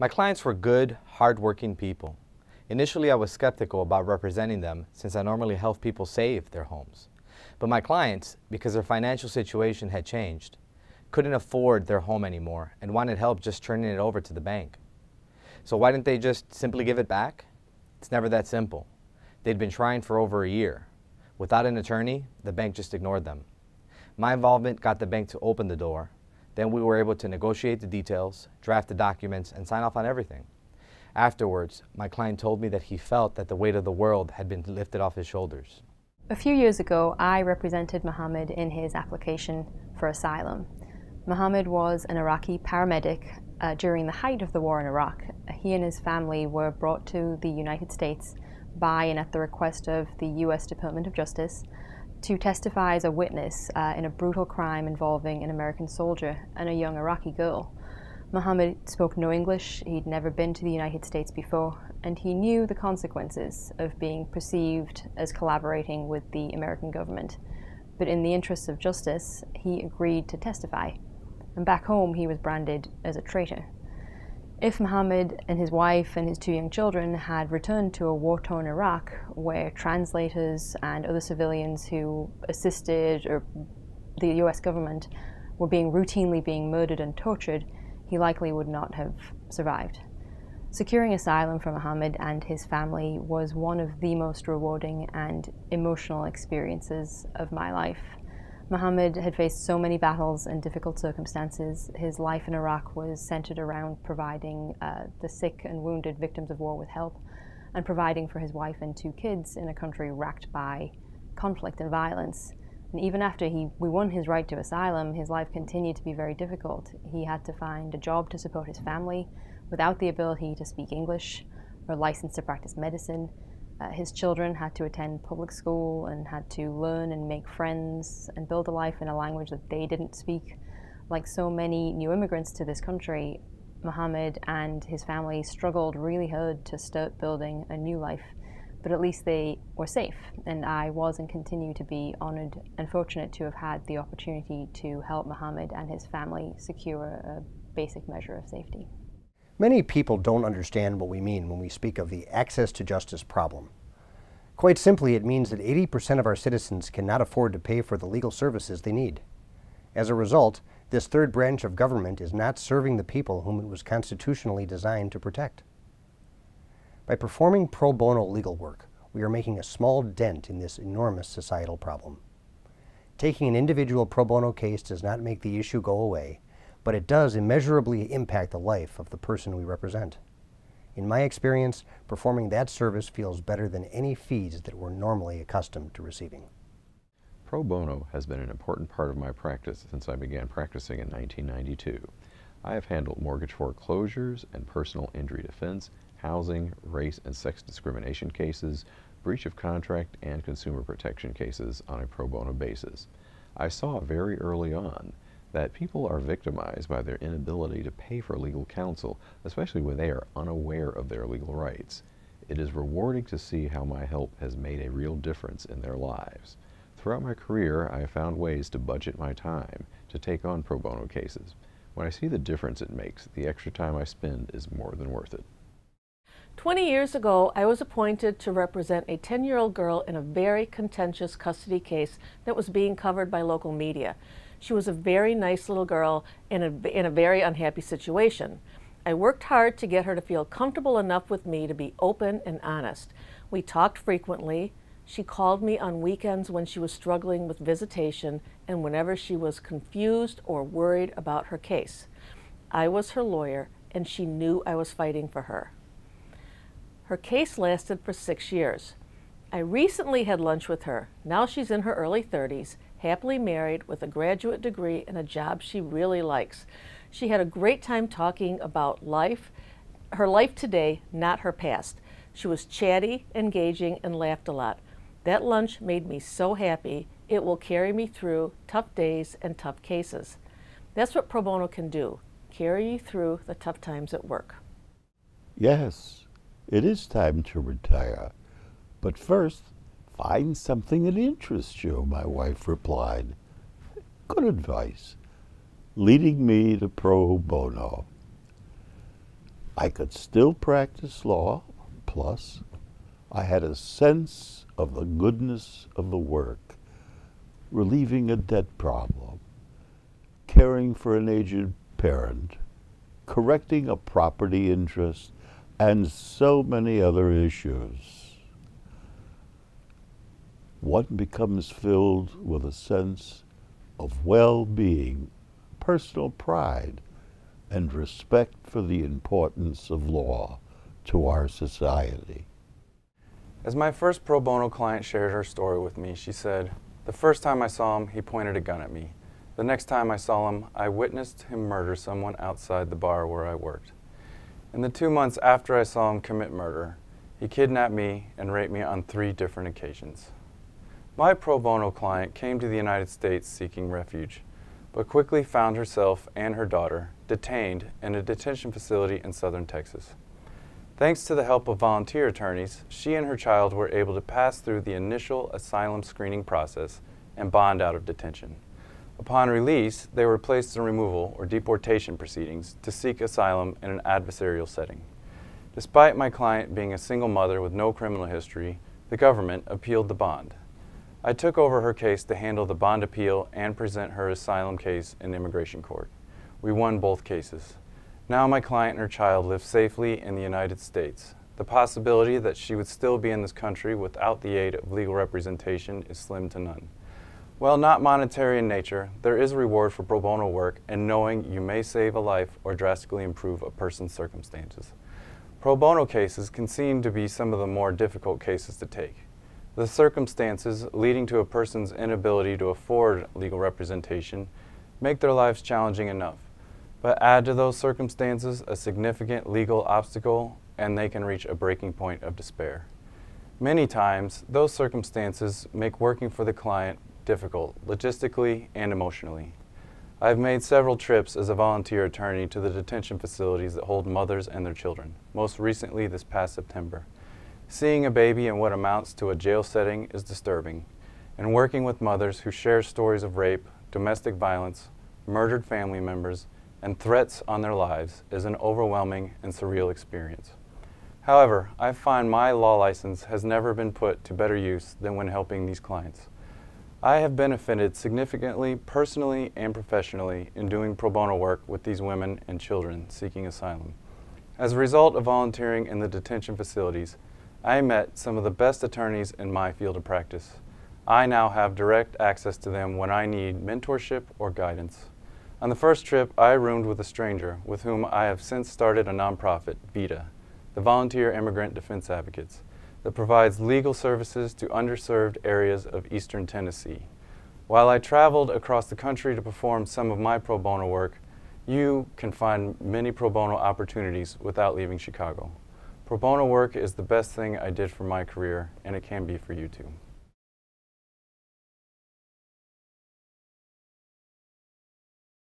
My clients were good, hardworking people. Initially, I was skeptical about representing them since I normally help people save their homes. But my clients, because their financial situation had changed, couldn't afford their home anymore and wanted help just turning it over to the bank. So why didn't they just simply give it back? It's never that simple. They'd been trying for over a year. Without an attorney, the bank just ignored them. My involvement got the bank to open the door. Then we were able to negotiate the details, draft the documents, and sign off on everything. Afterwards, my client told me that he felt that the weight of the world had been lifted off his shoulders. A few years ago, I represented Mohammed in his application for asylum. Mohammed was an Iraqi paramedic uh, during the height of the war in Iraq. He and his family were brought to the United States by and at the request of the U.S. Department of Justice to testify as a witness uh, in a brutal crime involving an American soldier and a young Iraqi girl. Mohammed spoke no English, he'd never been to the United States before, and he knew the consequences of being perceived as collaborating with the American government. But in the interests of justice, he agreed to testify. And back home, he was branded as a traitor. If Mohammed and his wife and his two young children had returned to a war torn Iraq where translators and other civilians who assisted or the US government were being routinely being murdered and tortured, he likely would not have survived. Securing asylum for Mohammed and his family was one of the most rewarding and emotional experiences of my life. Mohammed had faced so many battles and difficult circumstances. His life in Iraq was centered around providing uh, the sick and wounded victims of war with help and providing for his wife and two kids in a country racked by conflict and violence. And even after he, we won his right to asylum, his life continued to be very difficult. He had to find a job to support his family without the ability to speak English or license to practice medicine. Uh, his children had to attend public school and had to learn and make friends and build a life in a language that they didn't speak. Like so many new immigrants to this country, Mohammed and his family struggled really hard to start building a new life, but at least they were safe. And I was and continue to be honored and fortunate to have had the opportunity to help Mohammed and his family secure a basic measure of safety. Many people don't understand what we mean when we speak of the access to justice problem. Quite simply, it means that 80% of our citizens cannot afford to pay for the legal services they need. As a result, this third branch of government is not serving the people whom it was constitutionally designed to protect. By performing pro bono legal work, we are making a small dent in this enormous societal problem. Taking an individual pro bono case does not make the issue go away, but it does immeasurably impact the life of the person we represent. In my experience, performing that service feels better than any fees that we're normally accustomed to receiving. Pro bono has been an important part of my practice since I began practicing in 1992. I have handled mortgage foreclosures and personal injury defense, housing, race and sex discrimination cases, breach of contract, and consumer protection cases on a pro bono basis. I saw very early on that people are victimized by their inability to pay for legal counsel, especially when they are unaware of their legal rights. It is rewarding to see how my help has made a real difference in their lives. Throughout my career, I have found ways to budget my time to take on pro bono cases. When I see the difference it makes, the extra time I spend is more than worth it. 20 years ago, I was appointed to represent a 10 year old girl in a very contentious custody case that was being covered by local media. She was a very nice little girl in a, in a very unhappy situation. I worked hard to get her to feel comfortable enough with me to be open and honest. We talked frequently. She called me on weekends when she was struggling with visitation and whenever she was confused or worried about her case. I was her lawyer and she knew I was fighting for her. Her case lasted for six years. I recently had lunch with her. Now she's in her early 30s happily married with a graduate degree and a job she really likes. She had a great time talking about life, her life today, not her past. She was chatty, engaging, and laughed a lot. That lunch made me so happy. It will carry me through tough days and tough cases. That's what pro bono can do carry you through the tough times at work. Yes, it is time to retire. But first, Find something that interests you, my wife replied. Good advice, leading me to pro bono. I could still practice law, plus, I had a sense of the goodness of the work, relieving a debt problem, caring for an aged parent, correcting a property interest, and so many other issues. One becomes filled with a sense of well being, personal pride, and respect for the importance of law to our society. As my first pro bono client shared her story with me, she said, The first time I saw him, he pointed a gun at me. The next time I saw him, I witnessed him murder someone outside the bar where I worked. In the two months after I saw him commit murder, he kidnapped me and raped me on three different occasions. My pro bono client came to the United States seeking refuge, but quickly found herself and her daughter detained in a detention facility in southern Texas. Thanks to the help of volunteer attorneys, she and her child were able to pass through the initial asylum screening process and bond out of detention. Upon release, they were placed in removal or deportation proceedings to seek asylum in an adversarial setting. Despite my client being a single mother with no criminal history, the government appealed the bond. I took over her case to handle the bond appeal and present her asylum case in immigration court. We won both cases. Now my client and her child live safely in the United States. The possibility that she would still be in this country without the aid of legal representation is slim to none. While not monetary in nature, there is a reward for pro bono work and knowing you may save a life or drastically improve a person's circumstances. Pro bono cases can seem to be some of the more difficult cases to take. The circumstances leading to a person's inability to afford legal representation make their lives challenging enough. But add to those circumstances a significant legal obstacle and they can reach a breaking point of despair. Many times, those circumstances make working for the client difficult, logistically and emotionally. I've made several trips as a volunteer attorney to the detention facilities that hold mothers and their children, most recently this past September. Seeing a baby in what amounts to a jail setting is disturbing, and working with mothers who share stories of rape, domestic violence, murdered family members, and threats on their lives is an overwhelming and surreal experience. However, I find my law license has never been put to better use than when helping these clients. I have benefited significantly personally and professionally in doing pro bono work with these women and children seeking asylum. As a result of volunteering in the detention facilities, I met some of the best attorneys in my field of practice. I now have direct access to them when I need mentorship or guidance. On the first trip, I roomed with a stranger with whom I have since started a nonprofit, VIDA, the Volunteer Immigrant Defense Advocates that provides legal services to underserved areas of eastern Tennessee. While I traveled across the country to perform some of my pro bono work, you can find many pro bono opportunities without leaving Chicago. Pro bono work is the best thing I did for my career, and it can be for you too.